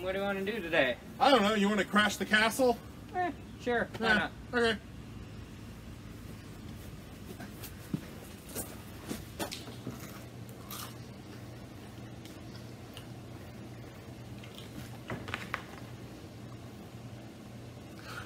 what do you want to do today? I don't know. You want to crash the castle? Eh, sure. Why Yeah. not? Okay.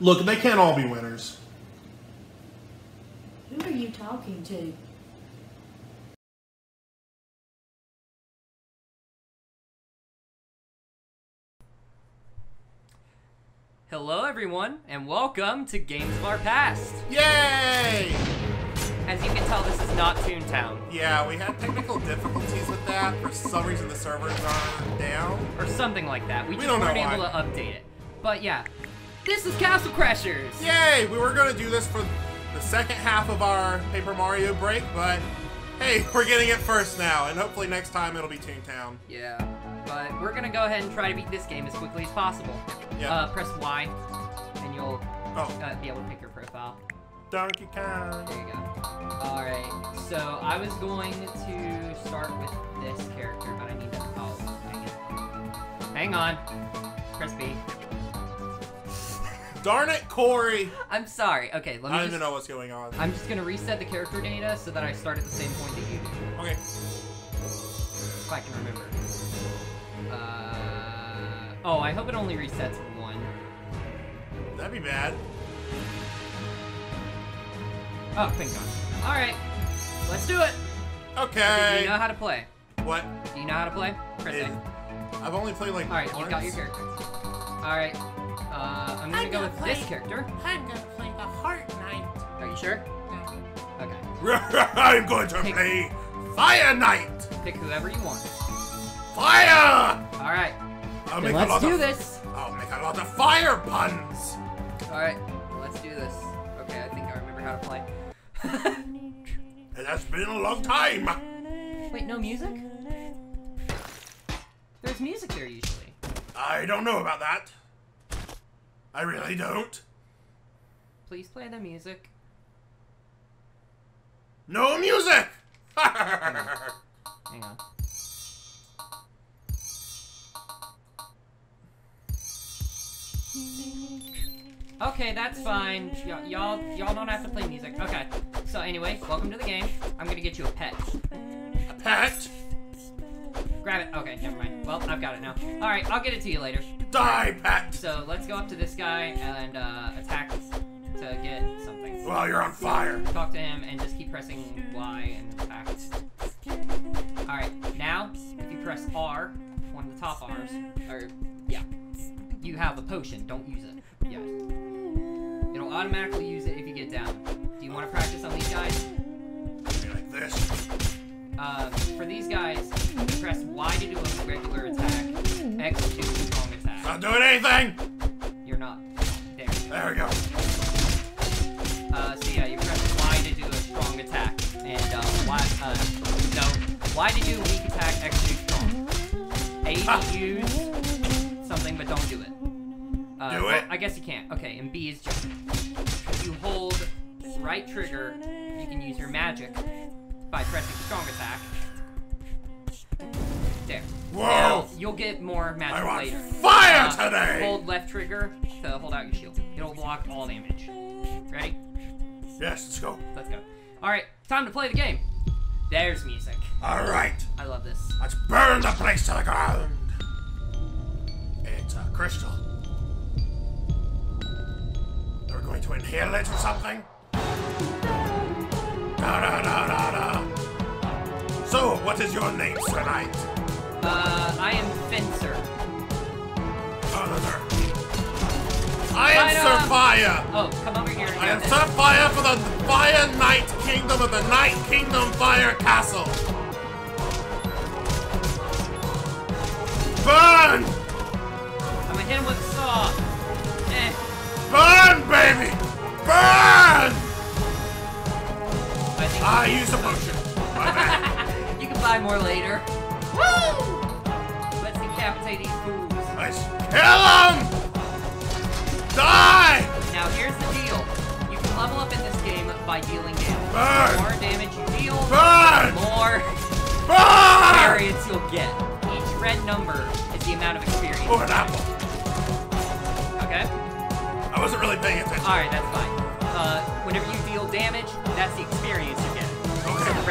Look, they can't all be winners. Who are you talking to? Hello, everyone, and welcome to Games of Our Past. Yay! As you can tell, this is not Toontown, Yeah, we had technical difficulties with that. For some reason, the servers are down. or something like that. We We just don't weren't able why. to update it. But yeah, this is Castle Crashers. Yay! We were gonna do this for the second half of our Paper Mario break, but hey, we're getting it first now, and hopefully next time it'll be Toontown. Yeah, but we're gonna go ahead and try to beat this game as quickly as possible. Yeah. Uh, press Y, and you'll Oh, uh, be able to pick your profile. Donkey Kong. There you go. Alright, so I was going to start with this character, but I need to. Oh, hang it. Hang on. Press B. Darn it, Corey! I'm sorry. Okay, let me I don't just. even know what's going on. I'm just gonna reset the character data so that I start at the same point that you do, Okay. if I can remember. Uh. Oh, I hope it only resets one. That'd be bad. Oh, thank God. Alright, let's do it! Okay. Do you know how to play? What? Do you know how to play? Press Is- A. I've only played like Alright, you once. got your character. Alright. Uh, I'm gonna I'm go gonna with this character. I'm gonna play the Heart Knight. Are you sure? Okay. I'm going to Pick- play Fire Knight! Pick whoever you want. Fire! Alright. I'll Then make a let's do of, this! I'll make a lot of fire puns! Alright, let's do this. Okay, I think I remember how to play. It has been a long time! Wait, no music? There's music there usually. I don't know about that. I really don't. Please play the music. No music! Hang on. Okay, that's fine. Y'all, y'all don't have to play music. Okay. So anyway, welcome to the game. I'm gonna get you a pet. a pet? Grab it. Okay, never mind. Well, I've got it now. All right, I'll get it to you later. Die, pet! So let's go up to this guy and uh, attack to get something. Well, you're on fire. Talk to him and just keep pressing Y and attack. All right, now if you press R, one of the top R's, or yeah, you have a potion. Don't use it. Yeah. Automatically use it if you get down. Do you want to practice on these guys? Like this. Um, for these guys, press Y to do a regular attack, X to do a strong attack. Not doing anything! You're not. There. There we go. Uh, so yeah, you press Y to do a strong attack, and uh, Y, uh, no, Y to do a weak attack, X to do strong. A to Ah. use something, but don't do it. Uh, Do well, it. I guess you can't. Okay, and B is jump. If you hold right trigger, you can use your magic by pressing strong attack. There. Whoa! Now, you'll get more I magic want later. fire Uh, today! Hold left trigger to hold out your shield. It'll block all damage. Ready? Yes, let's go. Let's go. Alright, time to play the game. There's music. Alright, I love this. let's burn the place to the ground. It's a crystal. They're we going to inhale it or something? Da da da da da. So, what is your name, Sir Knight? Uh, I am Fencer. Oh. I am Right Sir. Fire! Oh, come over here I am get Sir. Fire for the Fire Knight Kingdom of the Night Kingdom Fire Castle!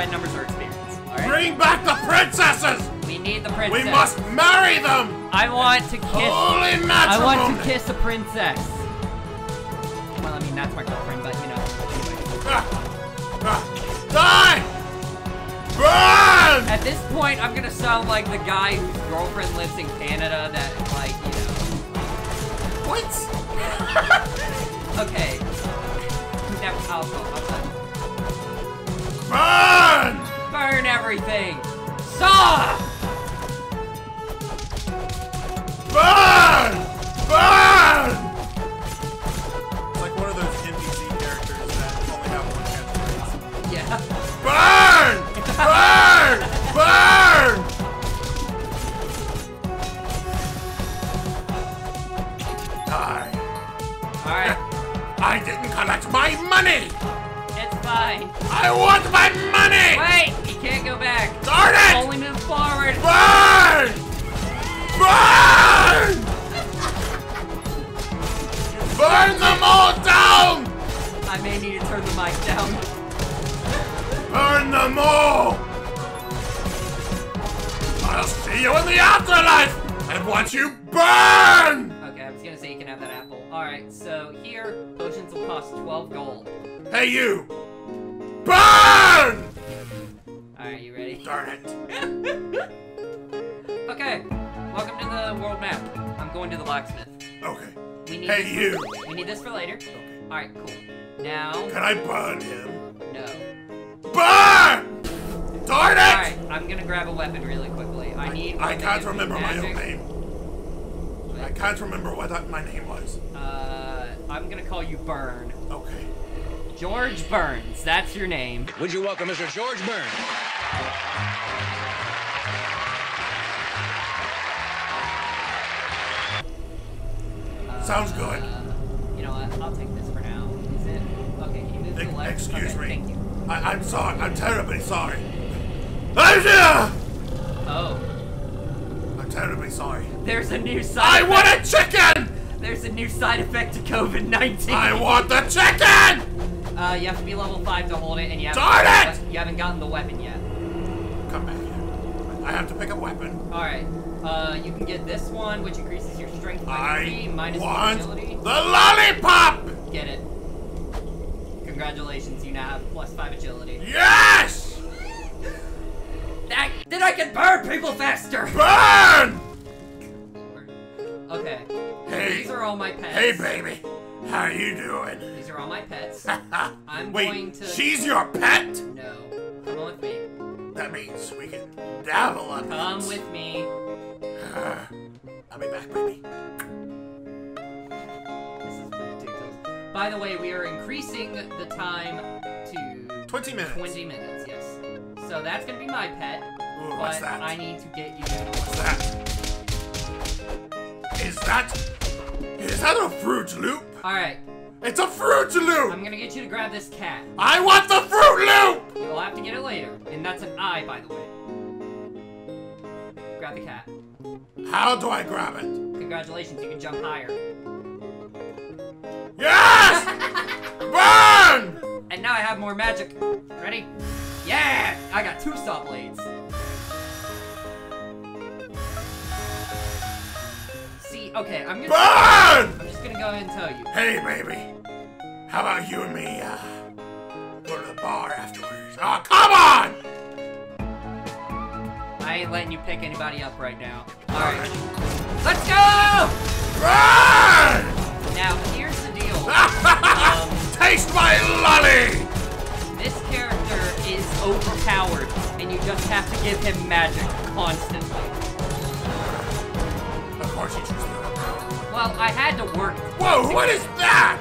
Red numbers are experience. Right. Bring back the princesses! We need the princess. We must marry them! I want to kiss. Holy matrimony! I want to kiss a princess. Well, I mean that's my girlfriend, but you know. Anyway. Ah, ah, die! Burn! At this point, I'm gonna sound like the guy whose girlfriend lives in Canada. That like you know. What? Okay. Now, I'll go. I'll go. Burn! Burn everything. Saw. Them all! I'll see you in the afterlife! And once you burn! Okay, I was gonna say you can have that apple. Alright, so here, potions will cost 12 gold. Hey, you! Burn! Alright, you ready? Darn it. Okay, welcome to the world map. I'm going to the blacksmith. Okay. We need Hey, this you! We need this for later. Okay. Alright, cool. Now, Can I burn him? no. Burn! Darn it! Alright, I'm gonna grab a weapon really quickly. I need. I can't remember my own magic. name. I can't remember what that, my name was. Uh, I'm gonna call you Burn. Okay. George Burns, that's your name. Would you welcome Mr. George Burns? Sounds good. Uh, you know what? I'll take this for now. Is it? Okay, can you move to the Ex- left? excuse okay, me. I, I'm sorry. I'm terribly sorry. Oh, I'm terribly sorry. there's a new side. I effect. want a chicken! There's a new side effect to COVID-19. I want the chicken! Uh, you have to be level five to hold it, and you haven't. Darn it! You haven't gotten the weapon yet. Come back here. I have to pick a weapon. All right. Uh, you can get this one, which increases your strength by three, minus want agility. the lollipop! Get it. Congratulations, have plus five agility. Yes! That then I can burn people faster. Burn! Okay. Hey, These are all my pets. hey, baby. How are you doing? These are all my pets. I'm Wait, going to. she's your pet? No. Come on with me. That means we can dabble on Come it. with me. Uh, I'll be back, baby. This is ridiculous. By the way, we are increasing the time 20 minutes. 20 minutes. Yes. So that's gonna be my pet. Ooh, but what's that? I need to get you. What's that? Is that... Is that a Fruit Loop? All right. It's a Fruit Loop! I'm gonna get you to grab this cat. I want the Fruit Loop! You'll have to get it later, and that's an I, by the way. Grab the cat. How do I grab it? Congratulations, you can jump higher. Yes! Burn! And now I have more magic. Ready? Yeah! I got two saw blades. See, okay, I'm gonna. Burn! I'm just gonna go ahead and tell you. Hey, baby. How about you and me, uh, go to the bar afterwards? Oh, come on! I ain't letting you pick anybody up right now. Alright. Let's go! Burn! Now, here's the deal. Taste my lolly! this character is overpowered, and you just have to give him magic constantly. Of course you choose the overpowered. Well, I had to work Whoa, what is that?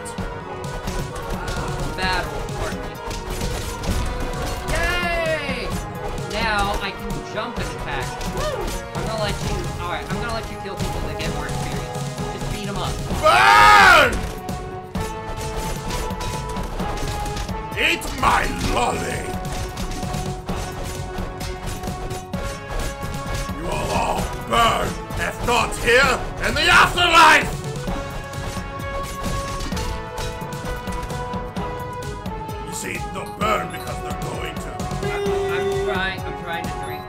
battle partly. Yay! Now I can jump and attack. I'm gonna let you. Alright, I'm gonna let you kill people that get more experience. Just beat them up. Burn! Eat my lolly! You will all burn, if not here, in the afterlife! You see, they'll burn because they're going to. I'm trying. I'm trying to drink.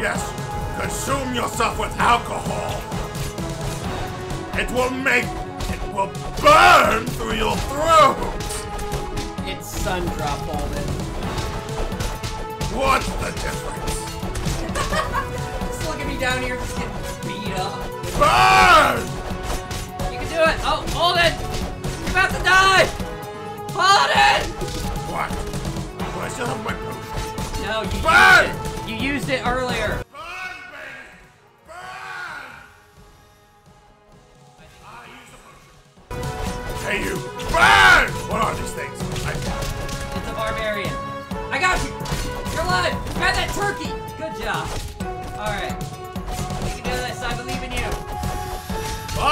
Yes, consume yourself with alcohol. It will make. It will burn through your throat! It's sun drop Holden. What's the difference? Just look at me down here, just getting beat up. Burn! You can do it. Oh, Holden! You're about to die. Holden! What? Do I still have my potion? No, you Burn! used it. You used it earlier.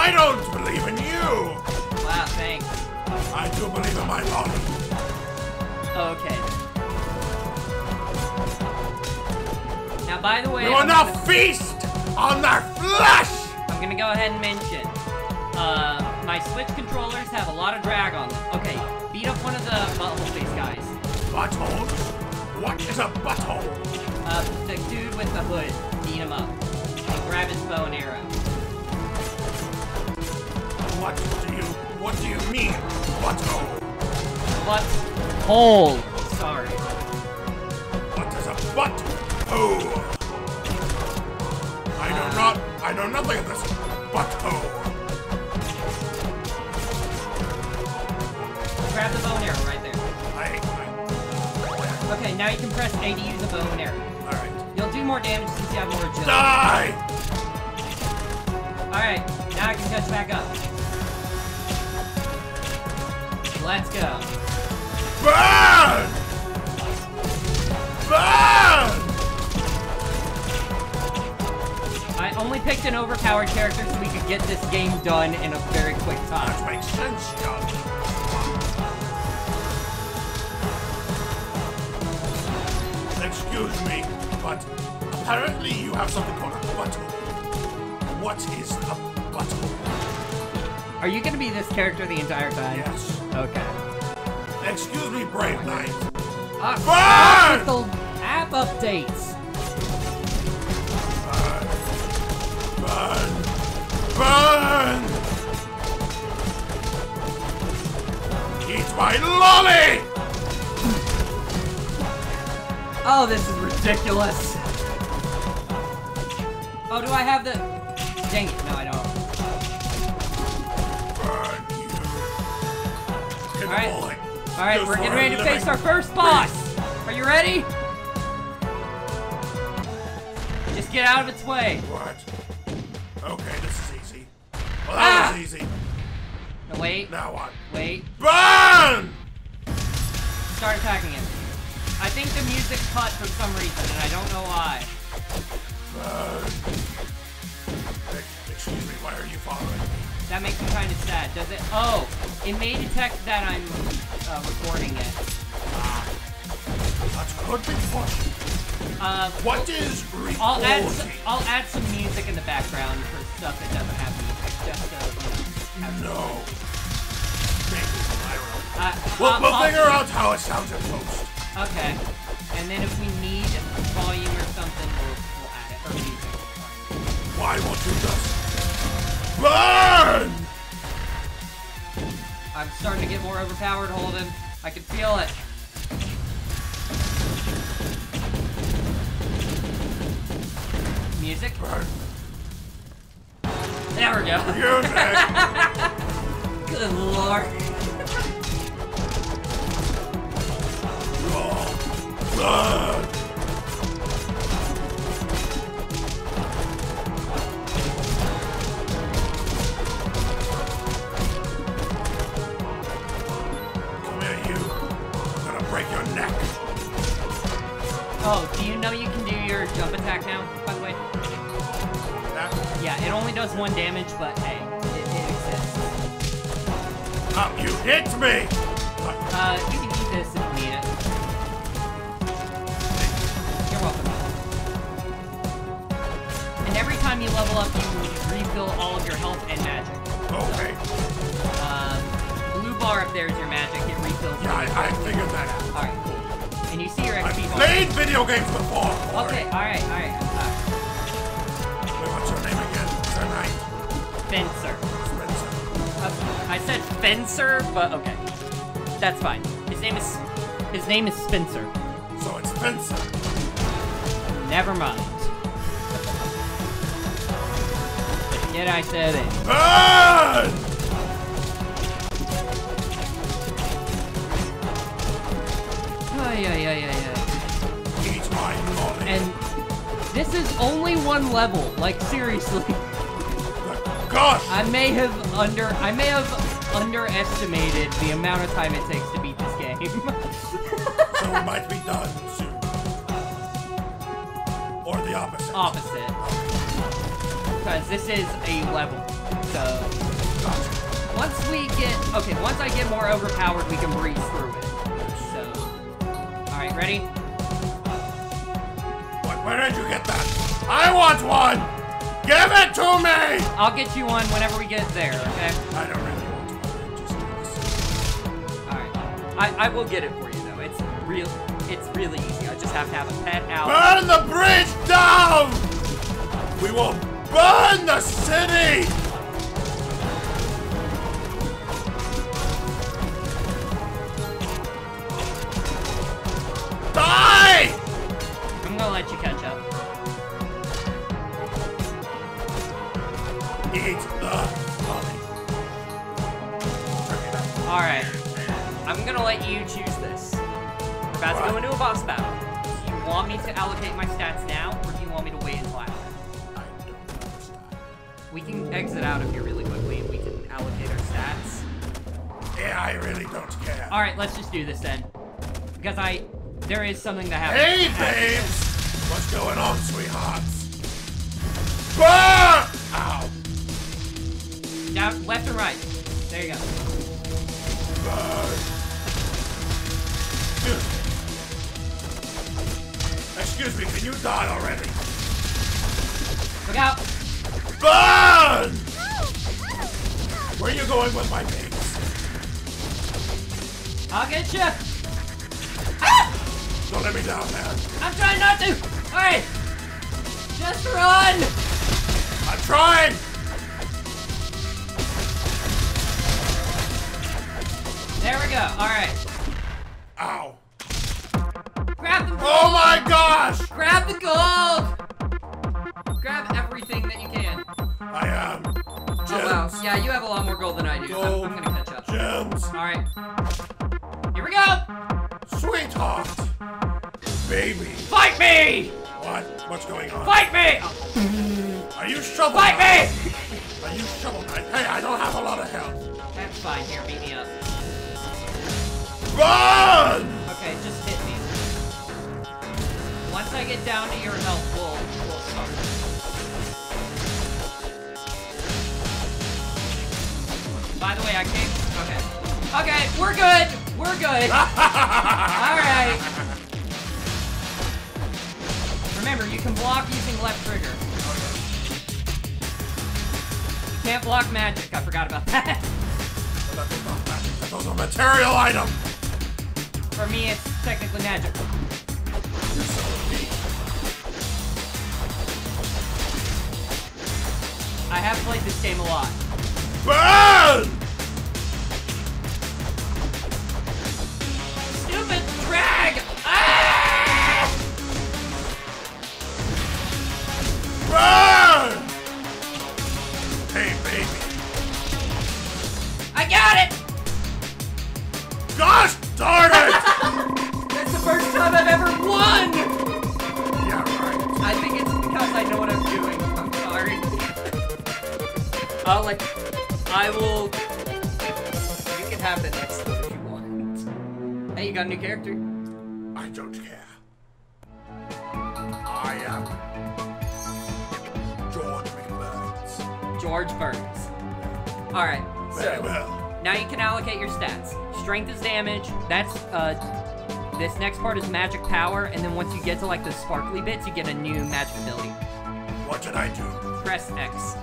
I don't believe in you! Wow, thanks. I do believe in my body. Okay. Now, by the way, We will I'm now gonna- feast on their flesh! I'm gonna go ahead and mention. Uh, my Switch controllers have a lot of drag on them. Okay, beat up one of the butthole face guys. Butthole? What is a butthole? Uh, the dude with the hood. Beat him up. And grab his bow and arrow. What do you, what do you mean, butthole? What? Hole. Sorry. What is a butthole? I know not, I know nothing of this butthole. Grab the bow and arrow right there. I, I, Okay, now you can press A to use the bow and arrow. alright. You'll do more damage since you have more agility. Die! Alright, now I can catch back up. Let's go. Burn! Burn! I only picked an overpowered character so we could get this game done in a very quick time. That makes sense, young. Excuse me, but apparently you have something called a butthole. What is a butthole? Are you gonna be this character the entire time? Yes. Okay. Excuse me, brave knight. Ah, Burn! the app updates. Burn! Eat my lolly! Oh, this is ridiculous. Oh, do I have the... Dang it, no I don't. Good Alright. boy. Alright, we're getting ready to face our first boss. Are you ready? Just get out of its way. What? Okay, this is easy. Well, Ah! that was easy. No, wait, Now what? wait. Burn! Start attacking it. I think the music cut for some reason, and I don't know why. Burn. Excuse me, why are you following me? That makes me kind of sad. Does it? Oh, it may detect that I'm uh, recording it. That's good push. Uh, What is recording? I'll add some, I'll add some music in the background for stuff that doesn't have music, just to you know. No. Thank you, Myra. Uh, We'll, we'll I'll- figure out how it sounds in post. Okay, and then if we need volume or something, we'll, we'll add it or music. Why won't you just burn? I'm starting to get more overpowered, Holden. I can feel it. Music. There we go. Music. Good lord. Oh, Oh, do you know you can do your jump attack now, by the way? That, Yeah, it only does one damage, but hey, it, it exists. ah, you hit me! Uh, you can eat this if you need it. You're welcome. And every time you level up, you refill all of your health and magic. Okay. Um, blue bar up there is your magic. It refills. Yeah, I, I figured that out. All right. And you see your I've XP bar. played video games before. Okay, all right, all right. Wait, what's your name again? Sir Knight Fencer. Spencer. Uh, I said Fencer, but okay, that's fine. His name is his name is Spencer. So it's Spencer. Never mind. Yet I said it. Burn! One level. Like seriously, Gosh! I may have under I may have underestimated the amount of time it takes to beat this game. so we might be done soon. Or the opposite. Opposite. Because this is a level. So Gotcha. once we get okay, once I get more overpowered, we can breeze through it. So alright, ready? What, where did you get that? I want one! Give it to me! I'll get you one whenever we get there, okay? I don't really want one. Just do this. Alright. I, I will get it for you though. It's real it's really easy. I just have to have a pet out. Burn the bridge down! We will burn the city! Die! I'm gonna let you catch Alright. I'm gonna let you choose this. We're about to go into a boss battle. Do you want me to allocate my stats now, or do you want me to wait until after? I don't understand. We can exit out of here really quickly and we can allocate our stats. Yeah, I really don't care. Alright, let's just do this then. Because I there is something that happened. Hey, babes! What's going on, sweethearts? Burn! Ow! Down left or right. There you go. Burn! Excuse me, can you die already? Look out! Burn! Oh. Where are you going with my pigs? I'll get you! Ah! Don't let me down, man. I'm trying not to! Alright! Just run! I'm trying! There we go. Alright. Ow. Grab the oh gold! Oh my gosh! Grab the gold! Grab everything that you can. I am. Gems. Oh wow. Yeah, you have a lot more gold than I do. I'm, Gold. I'm gonna catch up. Gems. Alright. Here we go! Sweetheart. Baby. Fight me! What? What's going on? Fight me! Are you shovel Fight me! Are you shovel Knight? Hey, I don't have a lot of health. That's fine. Here, beat me up. Run! Okay, just hit me. Once I get down to your health, we'll, we'll start. By the way, I came. Okay. Okay, we're good. We're good. All right. Remember, you can block using left trigger. You can't block magic. I forgot about that. That was not magic. That was a material item. For me, it's technically magic. I have played this game a lot. Burn! Yeah, right. I think it's because I know what I'm doing. I'm sorry. I'll like, I will. You can have the next one if you want. Hey, you got a new character? I don't care. I am George McBurns. George Burns. Alright, Very so well. now you can allocate your stats. Strength is damage, that's, uh, this next part is magic power, and then once you get to like the sparkly bits, you get a new magic ability. What did I do? Press X.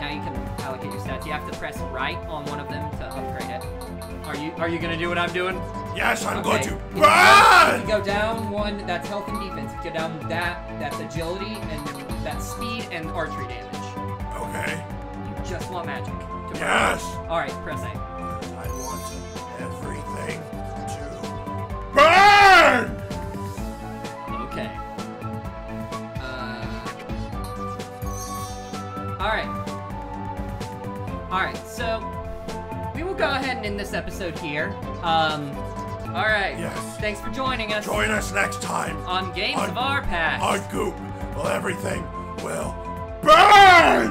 Now you can allocate your stats. You have to press right on one of them to upgrade it. Are you are you gonna do what I'm doing? Yes, I'm Okay. going to you go- you go down one, that's health and defense. You go down that, that's agility, and that's speed and archery damage. Okay. You just want magic. Yes. Alright, press A. Alright, so we will go ahead and end this episode here. Um. Alright. Yes. Thanks for joining us Join us next time on Games on- of Our Past. on Goop. Well, everything will burn!